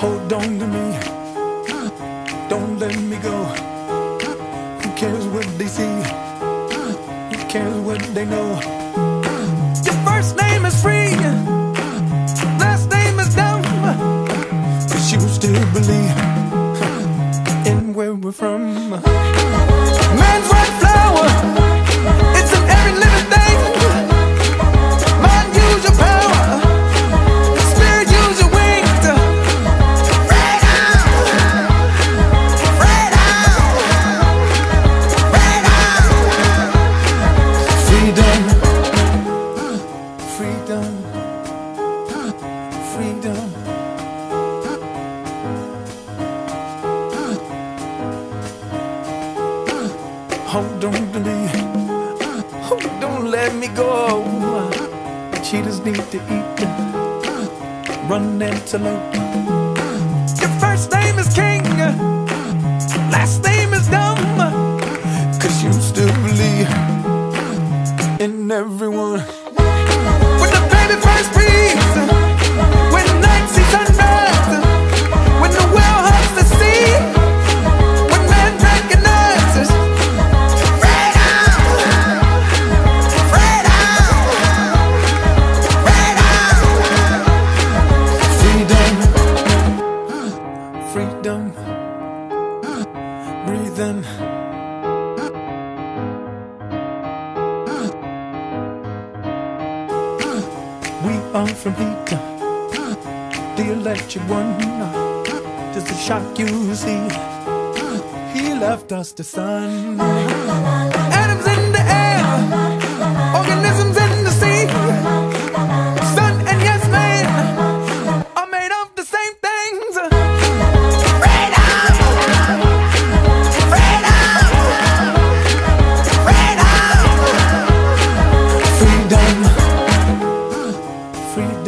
Hold on to me. Don't let me go. Who cares what they see? What they know? Your first name is free. Last name is Dom. But you still believe in where we're from. Man's white flower. It's in every living thing. On to me, oh, don't let me go. Cheetahs need to eat, run antelope. Your first name is King, last name is Dom. Cause you still believe in everyone. Freedom, breathing. We are from heat, the electric one. Just the shock you see. He left us the sun.